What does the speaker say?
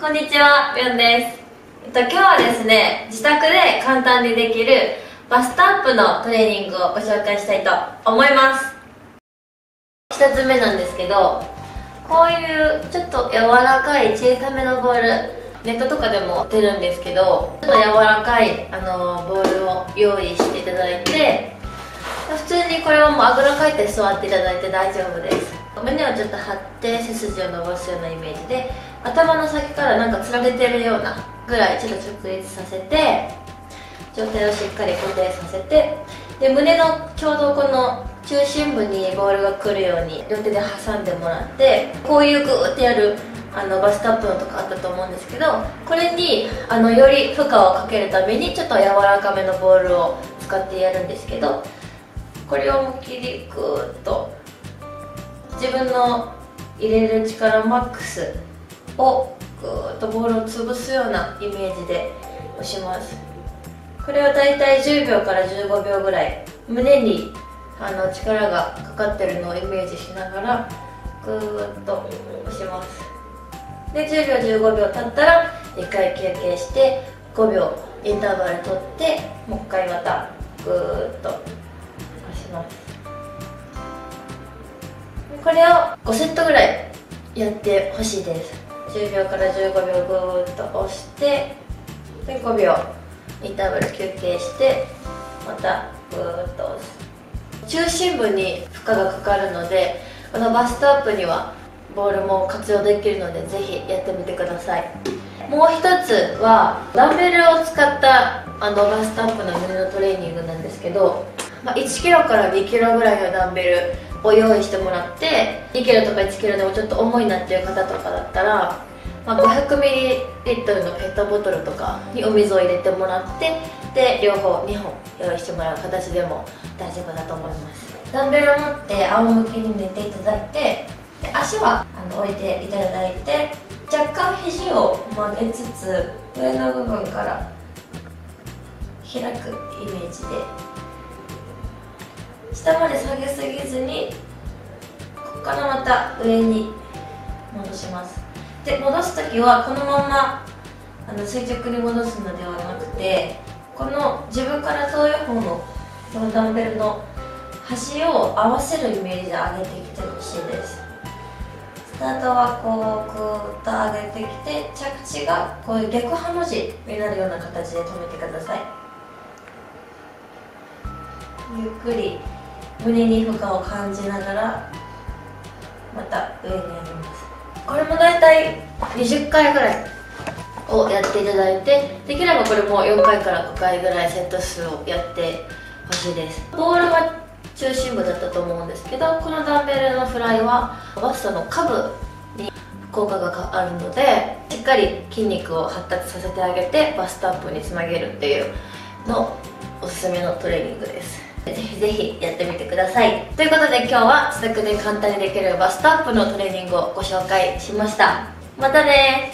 こんにちは、みょんです。えっと、今日はですね、自宅で簡単にできるバストアップのトレーニングをご紹介したいと思います。一つ目なんですけど、こういうちょっと柔らかい小さめのボール、ネットとかでも出るんですけど、ちょっと柔らかいあのボールを用意していただいて、普通にこれはもうあぐらかいて座っていただいて大丈夫です胸をちょっと張って背筋を伸ばすようなイメージで頭の先からなんかつられてるようなぐらいちょっと直立させて上体をしっかり固定させてで胸のちょうどこの中心部にボールが来るように両手で挟んでもらってこういうグーってやるあのバストアップのとかあったと思うんですけどこれにあのより負荷をかけるためにちょっと柔らかめのボールを使ってやるんですけどこれを思いっきりグーッと自分の入れる力マックスをグーッとボールを潰すようなイメージで押します。これはだいたい10秒から15秒ぐらい。胸にあの力がかかってるのをイメージしながらグーッと押します。で10秒15秒経ったら1回休憩して5秒インターバル取ってもう一回またグーッと押します。これを5セットぐらいやってほしいです。10秒から15秒ぐーっと押してで5秒インターバル休憩してまたぐーっと押す。中心部に負荷がかかるのでこのバストアップにはボールも活用できるのでぜひやってみてください。もう一つはダンベルを使ったあのバストアップの胸のトレーニングなんですけど、まあ、1キロから2キロぐらいのダンベルを用意してもらって2キロとか1キロでもちょっと重いなっていう方とかだったら、まあ、500ミリリットルのペットボトルとかにお水を入れてもらってで両方2本用意してもらう形でも大丈夫だと思います。ダンベルを持って仰向けに寝ていただいてで足はあの置いていただいて若干肘を曲げつつ上の部分から開くイメージで下まで下げすぎずにここからまた上に戻します。で戻す時はこのままあの垂直に戻すのではなくてこの自分から遠い方のこのダンベルの端を合わせるイメージで上げてきてほしいです。スタートはこうグッと上げてきて着地がこういう逆ハの字になるような形で止めてください。ゆっくり。胸に負荷を感じながらまた上にやります。これも大体20回ぐらいをやっていただいてできればこれも4回から5回ぐらいセット数をやってほしいです。ボールは中心部だったと思うんですけどこのダンベルのフライはバストの下部に効果があるのでしっかり筋肉を発達させてあげてバストアップにつなげるっていうのおすすめのトレーニングです。ぜひぜひやってみてください。ということで今日は自宅で簡単にできるバストアップのトレーニングをご紹介しました。またね